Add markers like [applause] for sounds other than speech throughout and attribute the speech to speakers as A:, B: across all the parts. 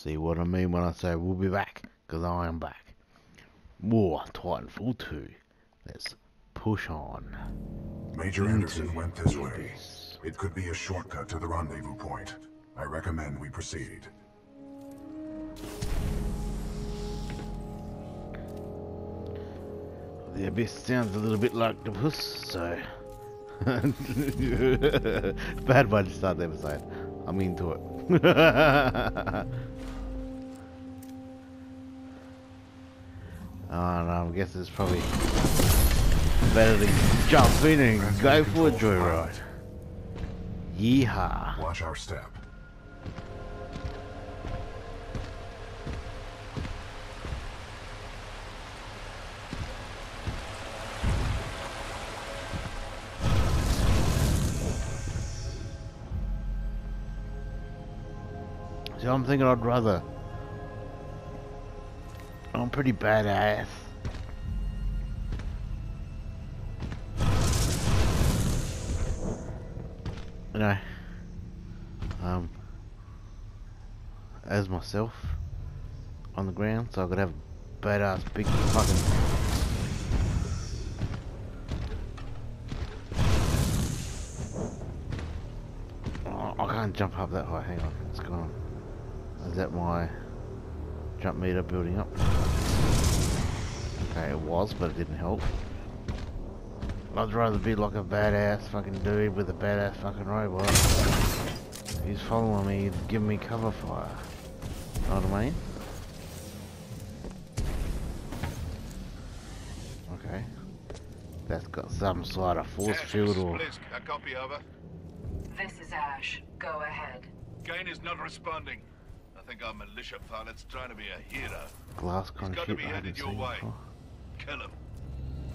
A: See what I mean when I say we'll be back? Because I am back. More Titanfall 2. Let's push on.
B: Major Anderson went this way. It could be a shortcut to the rendezvous point. I recommend we proceed.
A: The abyss sounds a little bit like the puss, so. [laughs] Bad way to start the episode. I'm into it. Oh [laughs] no, I guess it's probably better to jump in and go for a joyride. Yeehaw.
B: Watch our step.
A: I'm thinking I'd rather. I'm pretty badass. You know, um, as myself on the ground, so I could have a badass big fucking. Oh, I can't jump up that high. Hang on, it's gone. Is that my jump meter building up? Okay, it was, but it didn't help. I'd rather be like a badass fucking dude with a badass fucking robot. He's following me, he's giving me cover fire. Know what I mean? Okay. That's got some sort of force field or...
C: Blisk, a copy over.
D: This is Ash. Go ahead.
C: Kane is not responding. I think our militia pilot's trying to be a hero.
A: glass kind
C: got
A: of
C: to
A: shit
C: be
A: I haven't
C: headed your way.
A: before.
C: Kill him.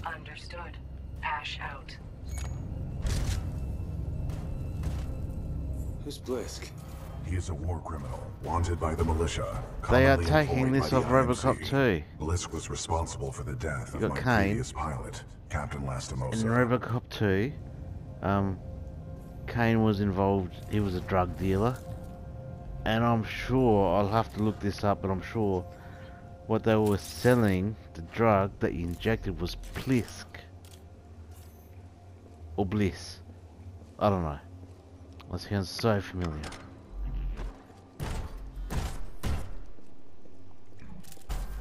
D: Understood. Ash out.
E: Who's Blisk?
B: He is a war criminal, wanted by the militia.
A: They are taking this
B: by
A: off Robocop
B: IMC.
A: 2.
B: Blisk was responsible for the death
A: You
B: of
A: got
B: my
A: Kane.
B: previous pilot, Captain Lastimosa.
A: In Robocop 2, um, Kane was involved, he was a drug dealer. And I'm sure, I'll have to look this up, but I'm sure what they were selling, the drug that he injected was Plisk. Or Bliss. I don't know. That sounds so familiar.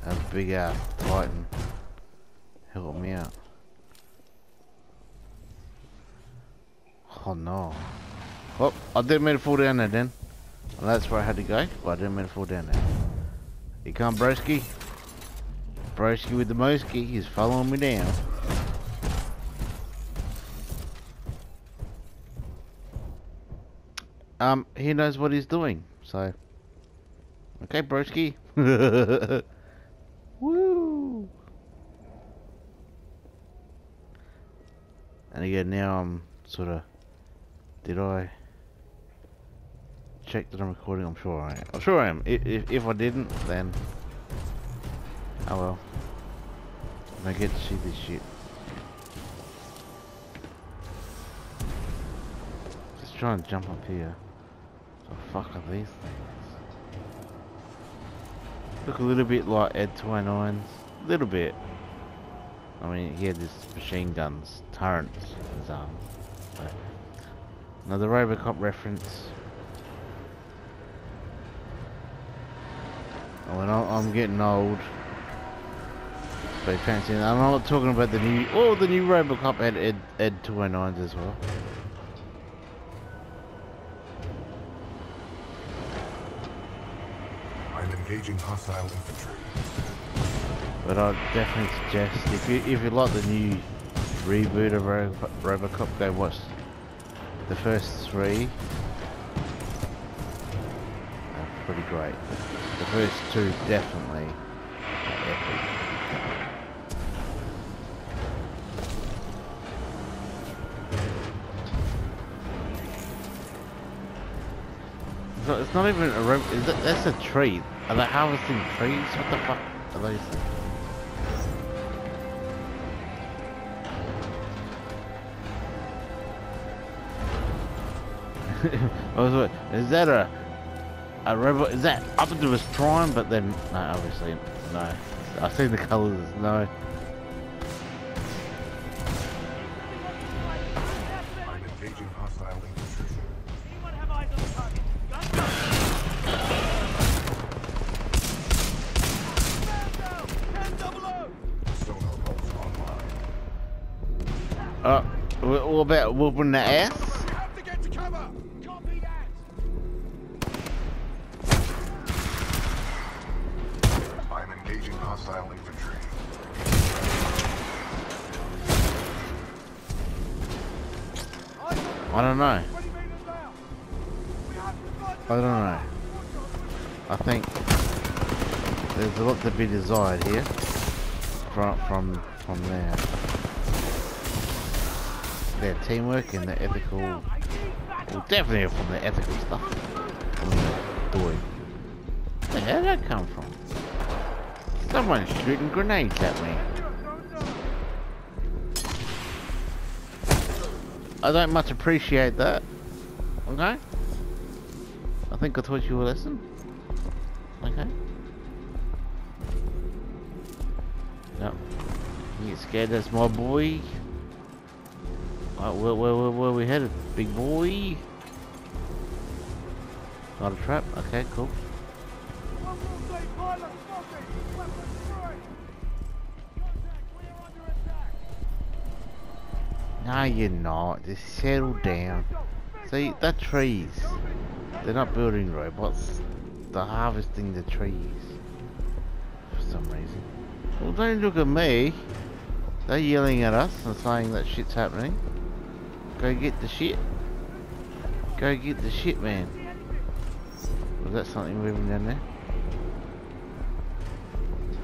A: A big ass Titan. Help me out. Oh no. Oh, I didn't mean to fall down there then. Well, that's where I had to go, but I didn't mean to fall down there. You come, broski. Broski with the moski, he's following me down. Um, he knows what he's doing, so. Okay, broski. [laughs] Woo! And again, now I'm sort of. Did I check that I'm recording? I'm sure I am. I'm sure I am. If, if, if I didn't, then. Oh well. I get to see this shit. Just try and jump up here. So fuck are these things? Look a little bit like Ed 29s. A little bit. I mean, he had this machine guns, turrets in his arm. So. Another Robocop reference. Oh, I- I'm getting old. But fancy, I'm not talking about the new, oh, the new Robocop had Ed, Ed 209s as well.
B: I'm engaging hostile infantry.
A: But I'd definitely suggest if you if you like the new reboot of Ro- Robocop, go watch the first three. Are pretty great. The first two definitely. It's not, it's not even a ro- is that, that's a tree. Are they harvesting trees? What the fuck are those things? [laughs] I was like, is that a a robot. Is that up into Optimus Prime? But then, no, obviously, no. I see the colours. No.
B: I'm engaging hostile infantry.
E: Anyone have eyes on the target? Guns up! Commando! 10 double O!
B: Sonar pulse online.
A: Uh, what about whooping the ass? I don't know.
E: 20 meters down! We have to find
A: I don't know. I think there's a lot to be desired here from from from their their teamwork and their ethical. Well, definitely from the ethical stuff. Doing. Where did that come from? Someone's shooting grenades at me. I don't much appreciate that. Okay? I think I taught you a lesson. Okay? No. You get scared, that's my boy. Right, where, where, where, where we headed? Big boy? Not a trap? Okay, cool. No, you're not. Just settle down. See, the trees. They're not building robots. They're harvesting the trees. For some reason. Well, don't look at me. They're yelling at us and saying that shit's happening. Go get the shit. Go get the shit, man. Was that something moving down there?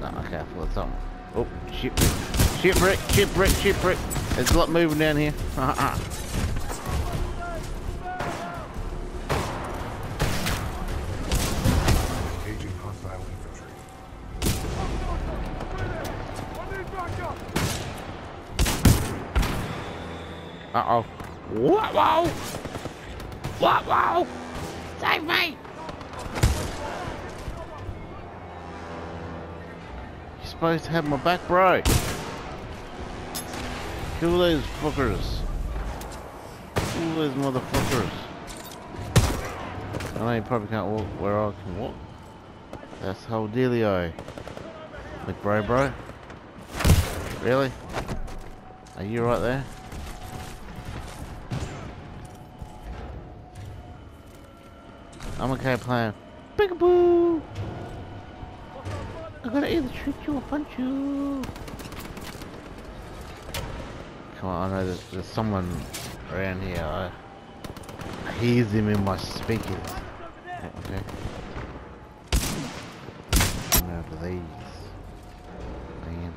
A: No, okay, I thought something. Oh, shipwreck. Shipwreck, shipwreck, shipwreck. There's a lot moving down here. [laughs]
B: Engaging hostile infantry.
E: I need backup!
A: Uh oh. What? Whoa! What? Whoa! Save me! You're supposed to have my back, bro. Kill those fuckers. Kill those motherfuckers. I know you probably can't walk where I can walk. That's whole dealio. Like, bro, bro. Really? Are you right there? I'm okay playing. Peekaboo! I'm gonna either shoot you or punch you. Come on, I know there's, there's someone around here. I, I hear them in my speakers. Okay. Come out of these. Man.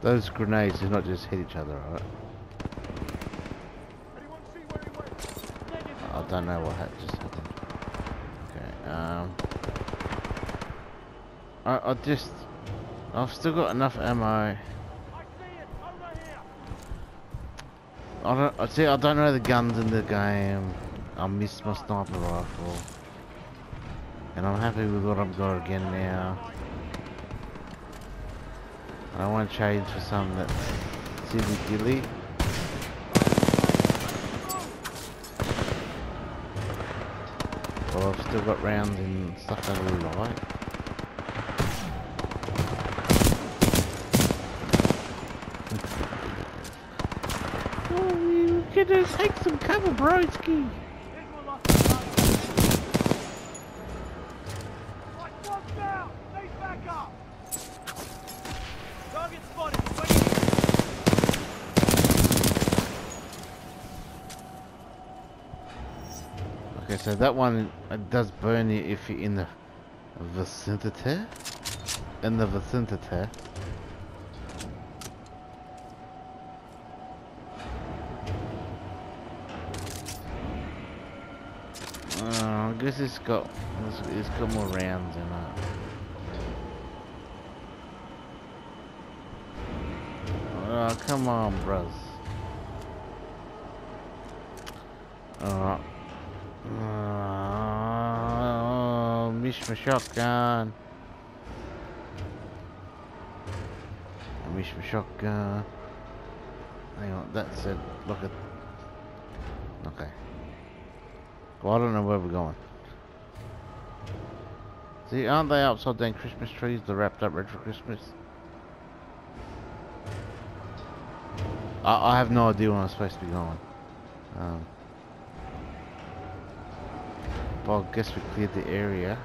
A: Those grenades do not just hit each other, right?
E: Anyone see where he went? Negative.
A: I don't know what ha just happened. Okay, um... I, I just... I've still got enough ammo.
E: I see it! Over here!
A: I don't... I see, I don't know the guns in the game. I missed my sniper rifle. And I'm happy with what I've got again now. I don't want to change for some that's silly gilly. I've still got rounds and stuff I really like. Oh, you gonna take some cover, broski. Okay, so that one does burn you if you're in the vicinity. In the vicinity. Uh, I guess it's got it's, it's got more rounds in it. Oh, come on, bros. Alright. My shotgun. I miss my shotgun. Hang on, that said, look at. Okay. Well, I don't know where we're going. See, aren't they upside down Christmas trees? The wrapped up retro Christmas. I, I have no idea where I'm supposed to be going. Um, but I guess we cleared the area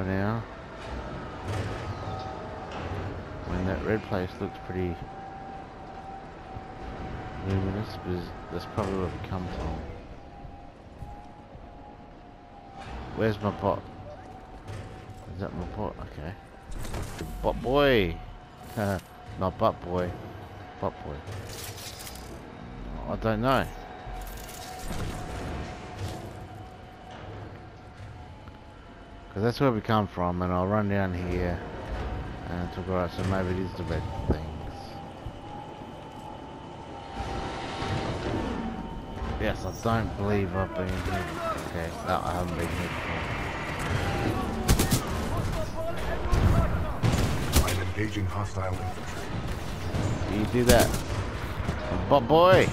A: for now. Mean, that red place looks pretty luminous, because that's probably where we come from. Where's my pot? Is that my pot? Okay. Butt boy! [laughs] Not butt boy. Butt boy. I don't know. Because that's where we come from, and I'll run down here and talk about so maybe it is the red things. Yes, I don't believe I've been here. Okay, no, I haven't been here before.
B: I'm engaging hostile infantry.
A: You do that. But boy!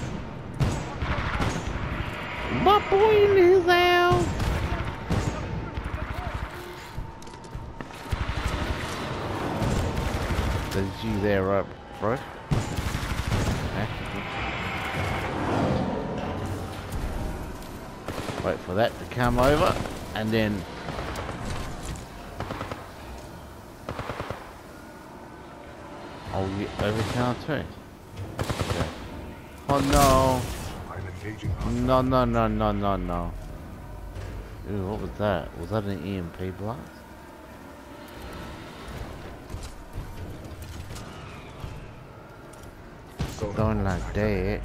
A: But boy in his house! You there, right, bro? Wait for that to come over, and then... I'll get over here too. Okay. Oh no! No, no, no, no, no, no. Ooh, what was that? Was that an EMP blast?
B: Sonar
A: like that.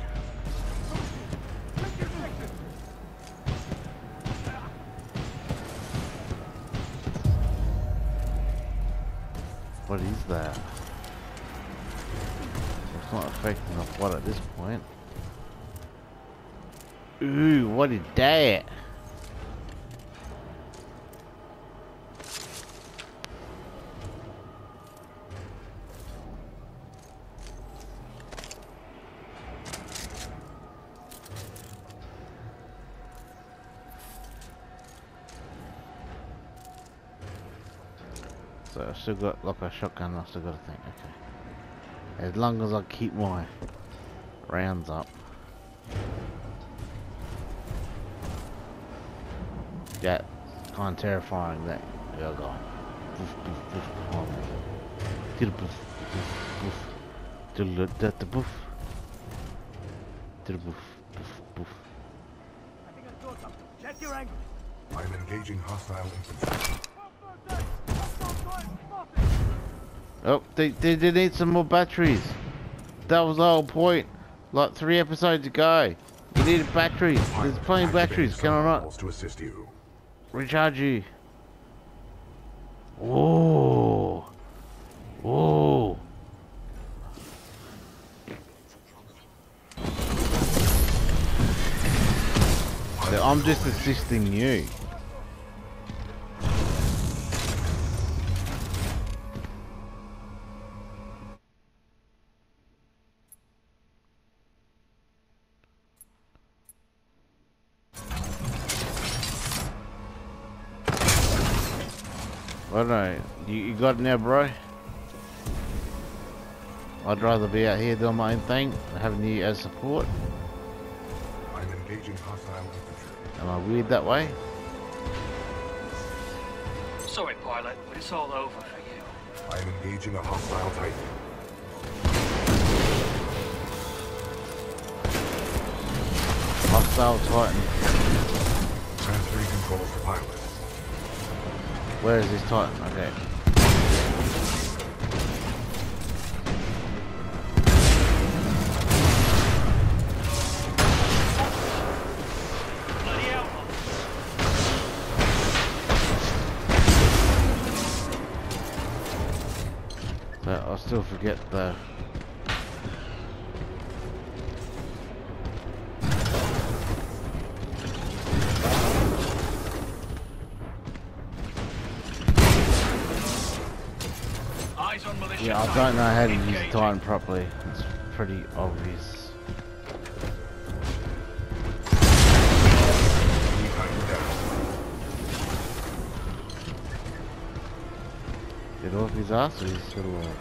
A: What is that? It's not affecting the plot at this point. Ooh, what is that? So I still got like a shotgun, I still got a thing, okay. As long as I keep my rounds up. That's kind of terrifying that you'll go poof poof poof behind me. To the poof poof poof. To the to the poof. To the poof poof poof.
E: I think I saw something. Check your angle.
B: I'm engaging hostile infantry.
A: Oh, they, they, they need some more batteries. That was the whole point. Like three episodes ago. We needed batteries. There's plenty of batteries. Can I not
B: to assist you.
A: recharge you? Whoa. Whoa. So I'm just assisting you. Alright, you, you got it now, bro? I'd rather be out here doing my own thing than having you as support.
B: I'm engaging hostile infantry.
A: Am I weird that way?
F: Sorry, pilot, but it's all over for you.
B: I'm engaging a hostile Titan.
A: Hostile Titan.
B: Transferring controls to pilot.
A: Where is this Titan? Okay. But I'll still forget the don't know how to use the Titan properly. It's pretty obvious.
B: Enemy Titan down.
A: Get off his ass or he's still alive?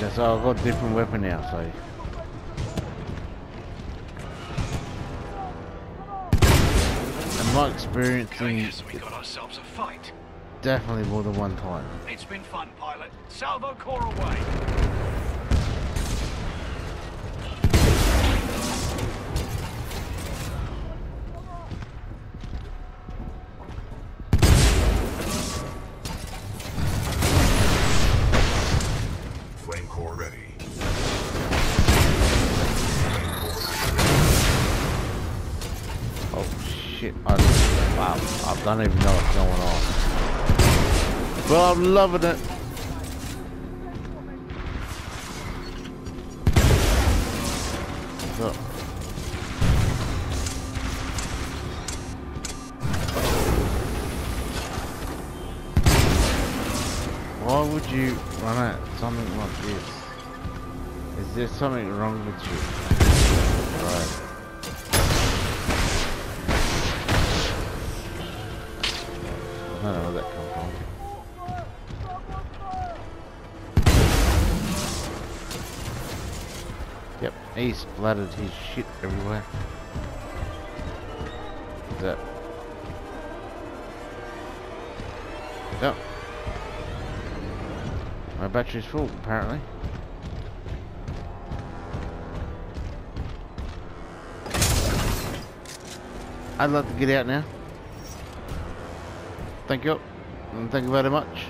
A: Yeah, so I've got a different weapon now, so not
F: Okay,
A: experiencing
F: yes, we got ourselves a fight.
A: definitely more than one time.
F: It's been fun, pilot. Salvo core away.
B: Flame core ready.
A: Oh shit, I, wow, I don't even know what's going on. But I'm loving it. So, why would you run at something like this? Is there something wrong with you? Right. I don't know where that come from. Yep, he splattered his shit everywhere. Is that? Yep. My battery's full, apparently. I'd love to get out now. Thank you. And thank you very much.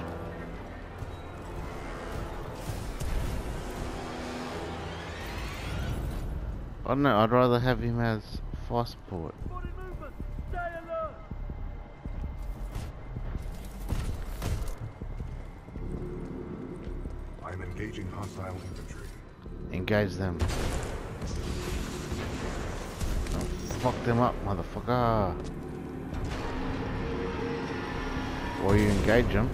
A: I don't know, I'd rather have him as fast support.
E: Body movement. Stay alert.
B: I'm engaging hostile infantry.
A: Engage them. Oh, fuck them up, motherfucker. Or you engage them.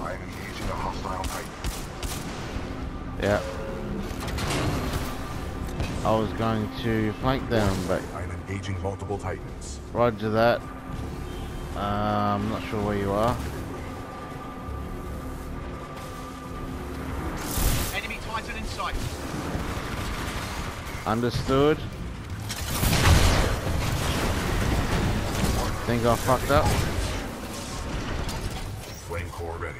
B: I am engaging a hostile Titan.
A: Yeah. I was going to flank them, but
B: I am engaging multiple Titans.
A: roger that. Uh, I'm not sure where you are.
F: Enemy Titan in sight.
A: Understood. Think I fucked up?
B: Flame core ready.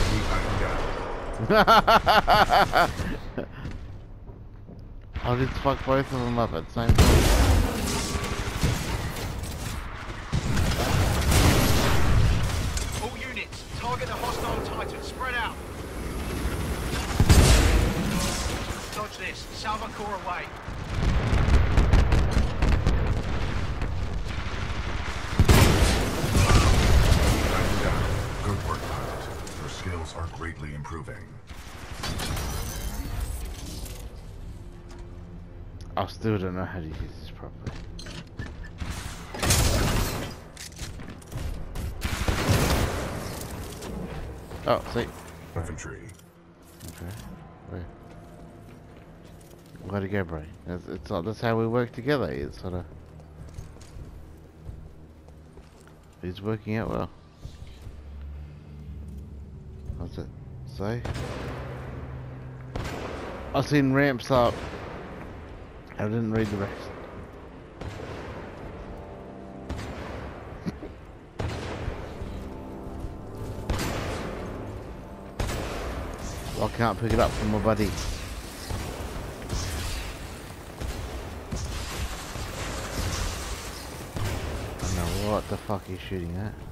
B: Enemy Titan down.
A: I did fuck both of them up at the same time.
F: All units, target the hostile Titan. Spread out. This. Away.
B: Skills are greatly improving.
A: I still don't know how to use this properly. Oh, see.
B: Infantry.
A: Okay. Where? Where'd it go, bro? It's, it's not, that's how we work together. It's sort of. It's working out well. What's it say? I seen ramps up. I didn't read the rest. I can't pick it up from my buddy. I know what the fuck he's shooting at.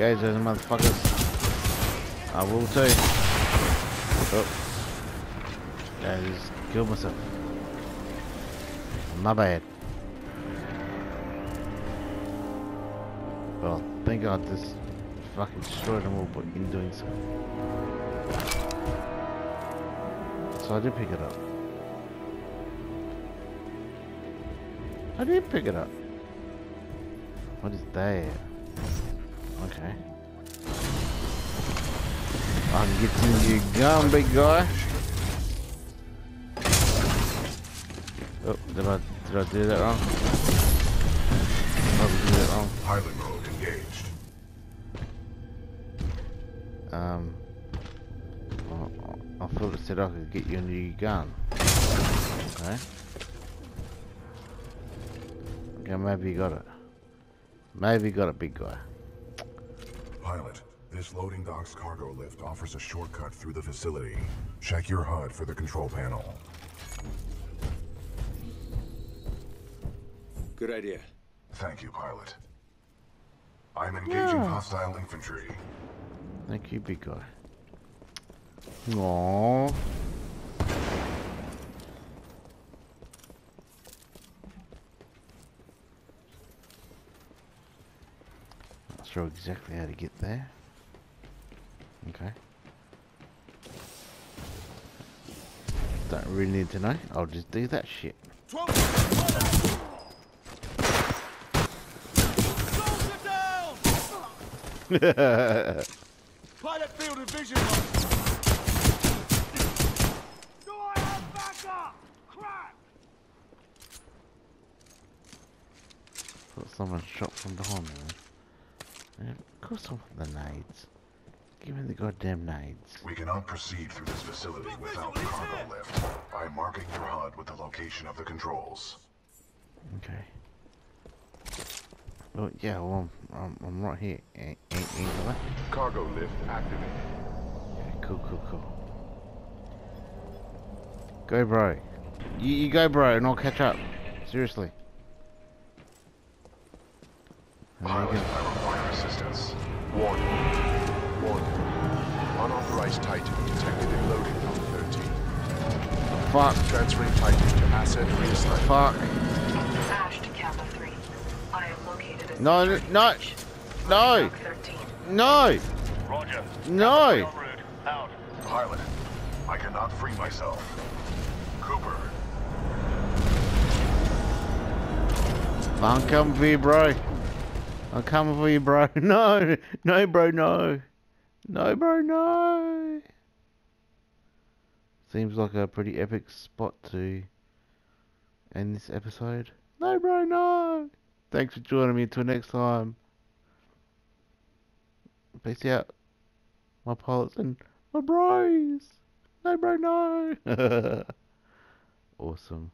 A: Engage those motherfuckers. I will too. Oh. I just killed myself. My bad. Well, thank God this fucking destroyed them all, but in doing so. So I did pick it up. I did pick it up. What is that? Okay. I can get to your gun, big guy. Oh, did I did I do that wrong? Probably did that wrong.
B: Pilot mode engaged.
A: Um, I thought it said I could get you a new gun. Okay. Okay, maybe you got it. Maybe you got it, big guy.
B: Pilot, this loading dock's cargo lift offers a shortcut through the facility. Check your HUD for the control panel.
G: Good idea.
B: Thank you, pilot. I'm engaging
A: Yeah.
B: hostile infantry.
A: Thank you, big guy. Aww. Sure exactly how to get there. Okay. Don't really need to know. I'll just do that shit.
E: Pilot field and vision. Do I have backup? Crack!
A: Thought someone shot from behind me. Yeah, of course I want the nades. Give me the goddamn nades.
B: We cannot proceed through this facility without the cargo lift. I'm marking your HUD with the location of the controls.
A: Okay. Oh yeah, well I'm, I'm, right here. Ain't, ain't, ain't I?
B: Cargo lift activated.
A: Yeah, cool, cool, cool. Go, bro. You, you go, bro, and I'll catch up. Seriously. Fuck,
B: Transferring Titan to asset reassignment.
A: fuck.
D: Ash to Kappa 3. I have located a
A: No,
D: secret
A: no,
D: breach.
A: no,
D: 13.
A: no,
C: Roger.
A: no.
C: En route. Out.
B: Pilot, I cannot free myself. Cooper,
A: I'm coming for you, bro. I'm coming for you, bro. [laughs] No, no, bro, no. No, bro, no. Seems like a pretty epic spot to end this episode. No, bro, no. Thanks for joining me. Until next time. Peace out, my pilots and my bros. No, bro, no. [laughs] awesome.